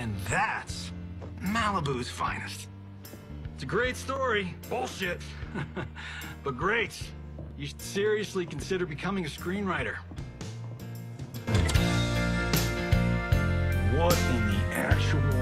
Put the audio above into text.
And that's Malibu's finest. It's a great story. Bullshit. but great. You should seriously consider becoming a screenwriter. What in the actual